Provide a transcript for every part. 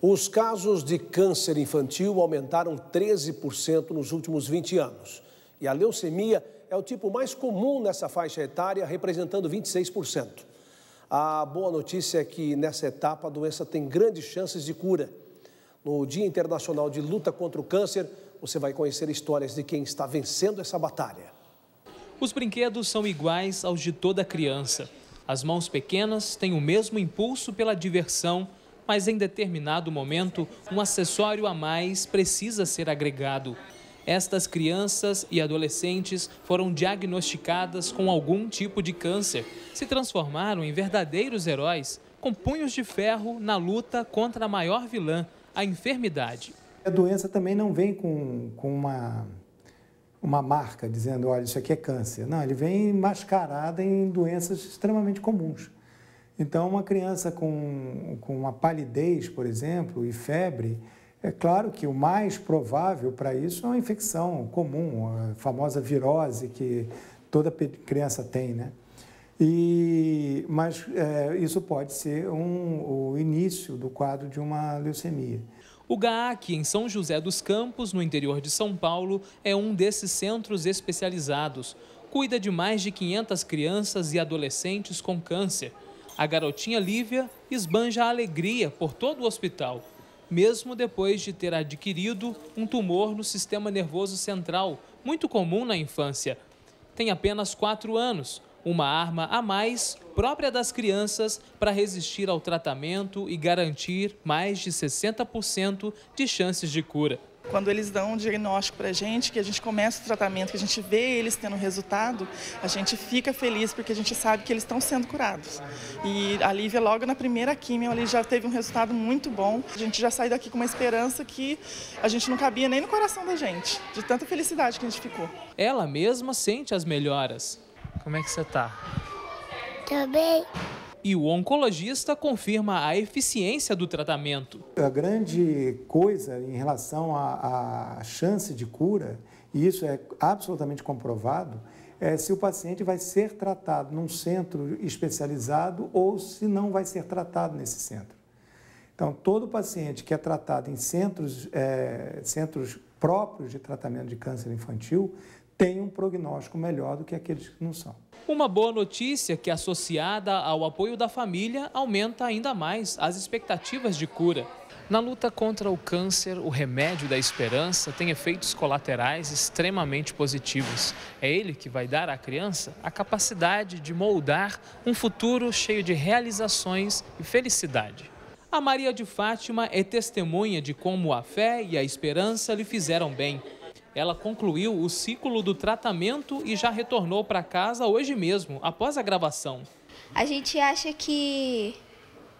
Os casos de câncer infantil aumentaram 13% nos últimos 20 anos. E a leucemia é o tipo mais comum nessa faixa etária, representando 26%. A boa notícia é que nessa etapa a doença tem grandes chances de cura. No Dia Internacional de Luta contra o Câncer, você vai conhecer histórias de quem está vencendo essa batalha. Os brinquedos são iguais aos de toda criança. As mãos pequenas têm o mesmo impulso pela diversão mas em determinado momento, um acessório a mais precisa ser agregado. Estas crianças e adolescentes foram diagnosticadas com algum tipo de câncer, se transformaram em verdadeiros heróis, com punhos de ferro na luta contra a maior vilã, a enfermidade. A doença também não vem com, com uma, uma marca dizendo, olha, isso aqui é câncer. Não, ele vem mascarada em doenças extremamente comuns. Então, uma criança com, com uma palidez, por exemplo, e febre, é claro que o mais provável para isso é uma infecção comum, a famosa virose que toda criança tem, né? E, mas é, isso pode ser um, o início do quadro de uma leucemia. O GAAC, em São José dos Campos, no interior de São Paulo, é um desses centros especializados. Cuida de mais de 500 crianças e adolescentes com câncer. A garotinha Lívia esbanja a alegria por todo o hospital, mesmo depois de ter adquirido um tumor no sistema nervoso central, muito comum na infância. Tem apenas quatro anos, uma arma a mais própria das crianças para resistir ao tratamento e garantir mais de 60% de chances de cura. Quando eles dão um diagnóstico para a gente, que a gente começa o tratamento, que a gente vê eles tendo resultado, a gente fica feliz porque a gente sabe que eles estão sendo curados. E a Lívia, logo na primeira quimio, ali já teve um resultado muito bom. A gente já sai daqui com uma esperança que a gente não cabia nem no coração da gente, de tanta felicidade que a gente ficou. Ela mesma sente as melhoras. Como é que você está? Tô bem. E o oncologista confirma a eficiência do tratamento. A grande coisa em relação à, à chance de cura, e isso é absolutamente comprovado, é se o paciente vai ser tratado num centro especializado ou se não vai ser tratado nesse centro. Então, todo paciente que é tratado em centros, é, centros próprios de tratamento de câncer infantil tem um prognóstico melhor do que aqueles que não são. Uma boa notícia que, associada ao apoio da família, aumenta ainda mais as expectativas de cura. Na luta contra o câncer, o remédio da esperança tem efeitos colaterais extremamente positivos. É ele que vai dar à criança a capacidade de moldar um futuro cheio de realizações e felicidade. A Maria de Fátima é testemunha de como a fé e a esperança lhe fizeram bem ela concluiu o ciclo do tratamento e já retornou para casa hoje mesmo, após a gravação. A gente acha que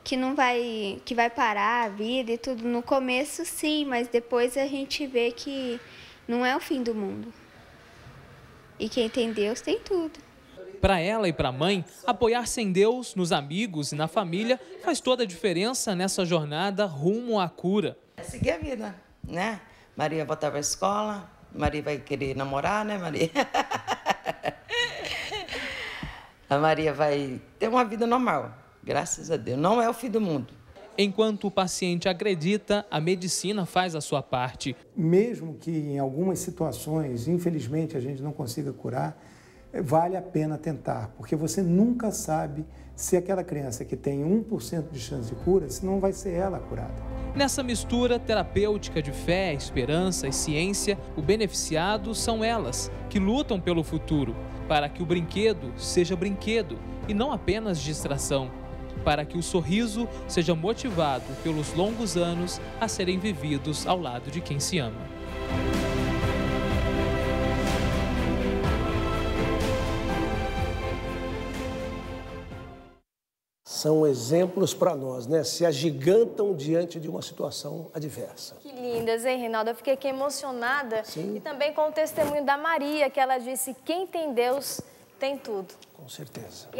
que não vai que vai parar a vida e tudo no começo sim, mas depois a gente vê que não é o fim do mundo. E quem tem Deus tem tudo. Para ela e para a mãe, apoiar-se em Deus, nos amigos e na família faz toda a diferença nessa jornada rumo à cura. É seguir a vida, né? Maria voltava à escola, Maria vai querer namorar, né, Maria? a Maria vai ter uma vida normal, graças a Deus. Não é o fim do mundo. Enquanto o paciente acredita, a medicina faz a sua parte. Mesmo que em algumas situações, infelizmente, a gente não consiga curar, vale a pena tentar, porque você nunca sabe se aquela criança que tem 1% de chance de cura, se não vai ser ela curada. Nessa mistura terapêutica de fé, esperança e ciência, o beneficiado são elas, que lutam pelo futuro, para que o brinquedo seja brinquedo e não apenas distração, para que o sorriso seja motivado pelos longos anos a serem vividos ao lado de quem se ama. São exemplos para nós, né? Se agigantam diante de uma situação adversa. Que lindas, hein, Reinaldo? Eu fiquei aqui emocionada. Sim. E também com o testemunho da Maria, que ela disse: quem tem Deus tem tudo. Com certeza.